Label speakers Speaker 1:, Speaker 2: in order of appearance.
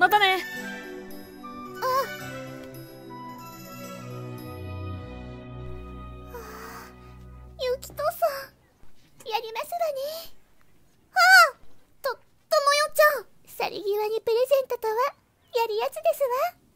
Speaker 1: またね。
Speaker 2: ゆきとさんやりますわね。ああと、ともよちゃんさり際にプレゼントとはやりやつですわ。